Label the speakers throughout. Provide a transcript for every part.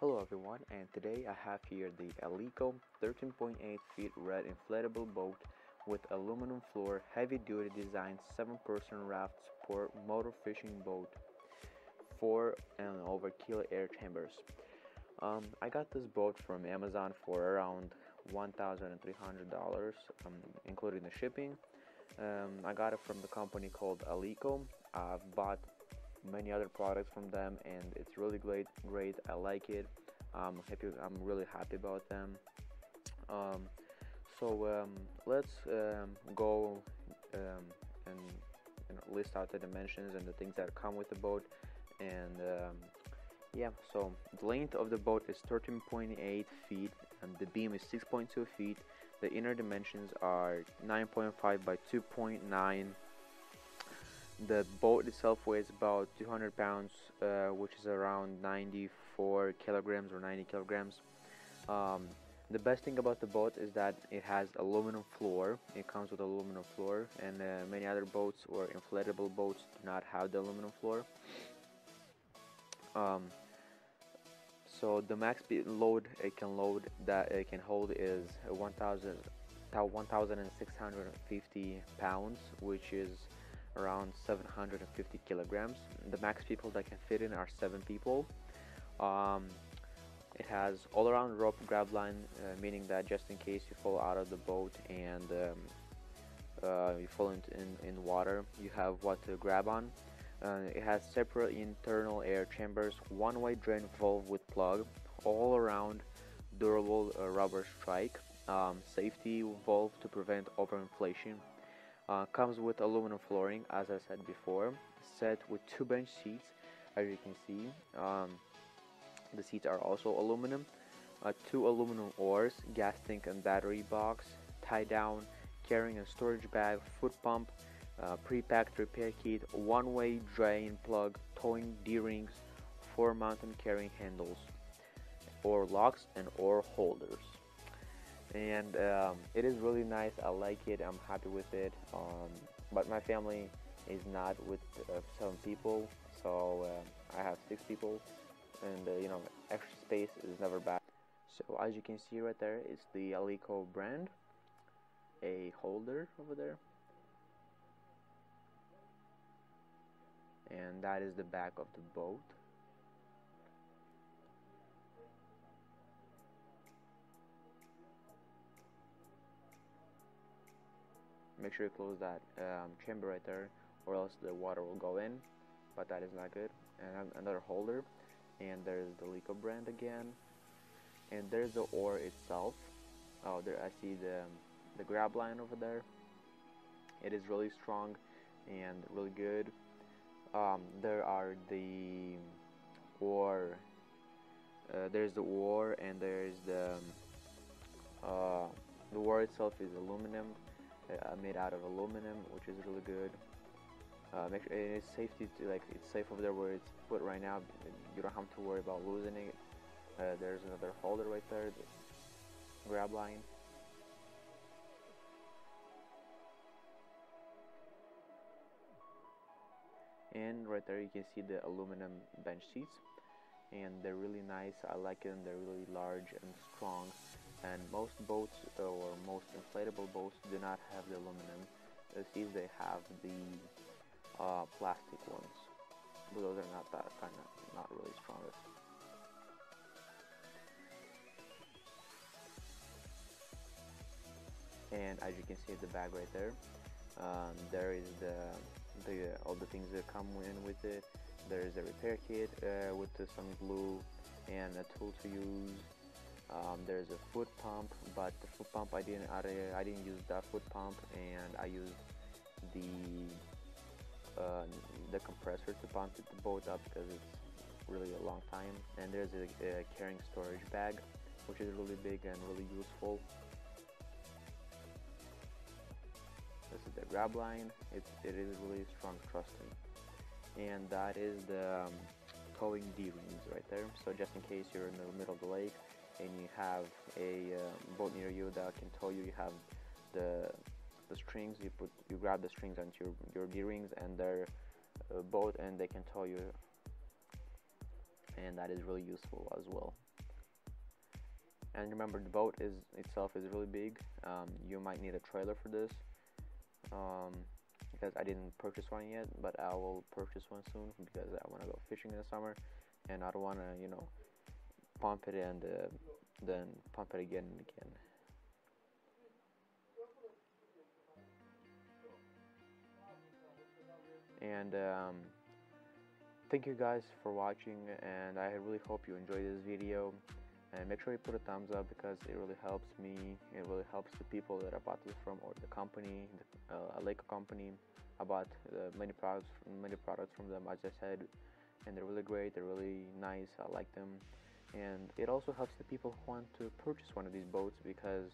Speaker 1: Hello everyone and today I have here the Aleko 13.8 feet red inflatable boat with aluminum floor heavy duty design 7 person raft support motor fishing boat 4 and over kilo air chambers. Um, I got this boat from Amazon for around $1,300 um, including the shipping. Um, I got it from the company called Aleko. I've bought many other products from them and it's really great great. I like it. I'm happy i'm really happy about them. Um, so um, let's um, go um, and know, list out the dimensions and the things that come with the boat. And um, yeah so the length of the boat is 13.8 feet and the beam is 6.2 feet. The inner dimensions are 9.5 by 2.9 the boat itself weighs about 200 pounds uh, which is around 94 kilograms or 90 kilograms. Um, the best thing about the boat is that it has aluminum floor. It comes with aluminum floor and uh, many other boats or inflatable boats do not have the aluminum floor. Um, so the max load it can load that it can hold is 1000 1650 pounds which is around 750 kilograms. The max people that can fit in are seven people. Um, it has all-around rope grab line, uh, meaning that just in case you fall out of the boat and um, uh, you fall in, in, in, water, you have what to grab on. Uh, it has separate internal air chambers, one-way drain valve with plug, all-around durable uh, rubber strike, um, safety valve to prevent overinflation, uh, comes with aluminum flooring, as I said before, set with two bench seats, as you can see. Um, the seats are also aluminum. Uh, two aluminum oars, gas tank and battery box, tie down, carrying a storage bag, foot pump, uh, pre-packed repair kit, one-way drain plug, towing D-rings, four mountain carrying handles, oar locks and oar holders and um, it is really nice. I like it. I'm happy with it. Um, but my family is not with uh, seven people. So uh, I have six people. And uh, you know extra space is never bad. So as you can see right there it's the Aleko brand. A holder over there. And that is the back of the boat make sure you close that um, chamber right there or else the water will go in. But that is not good. And another holder. And there's the Aleko brand again. And there's the oar itself. Oh there I see the the grab line over there. It is really strong and really good. Um, there are the oar uh, there's the oar and there's the uh, the oar itself is aluminum uh, made out of aluminum, which is really good. Uh, make sure it's safety to like it's safe over there where it's put right now. You don't have to worry about losing it. Uh, there's another holder right there, the grab line. And right there you can see the aluminum bench seats and they're really nice. I like them. They're really large and strong. And most boats or most inflatable boats do not have the aluminum. The seats they have the uh, plastic ones. But those are not that kind of not really strongest and as you can see at the bag right there um, there is the, the all the things that come in with it. There is a repair kit uh, with some glue and a tool to use. Um, there's a foot pump but the foot pump I didn't I, I didn't use that foot pump and I used the uh, the compressor to pump the boat up because it's really a long time. And there's a, a carrying storage bag which is really big and really useful grab line it's, it is really strong trusting and that is the um, towing D-rings right there. So just in case you're in the middle of the lake and you have a uh, boat near you that can tow you you have the the strings you put you grab the strings onto your, your D-rings and their uh, boat and they can tow you. And that is really useful as well. And remember the boat is itself is really big. Um, you might need a trailer for this um, because I didn't purchase one yet but I will purchase one soon because I want to go fishing in the summer and I don't want to you know pump it and uh, then pump it again and again. And um, thank you guys for watching and I really hope you enjoyed this video and make sure you put a thumbs up because it really helps me. It really helps the people that I bought this from or the company the uh, Leica company. I bought uh, many products many products from them as I said and they're really great they're really nice I like them. And it also helps the people who want to purchase one of these boats because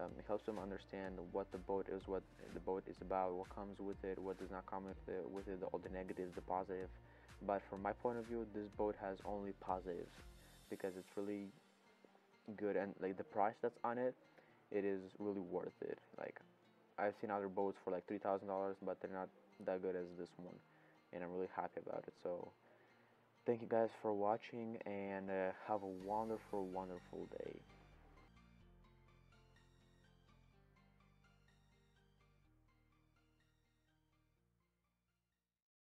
Speaker 1: um, it helps them understand what the boat is, what the boat is about, what comes with it, what does not come with it, with it all the negatives, the positive. But from my point of view, this boat has only positives because it's really good and like the price that's on it, it is really worth it. Like I've seen other boats for like three thousand dollars, but they're not that good as this one, and I'm really happy about it. So thank you guys for watching and uh, have a wonderful, wonderful day.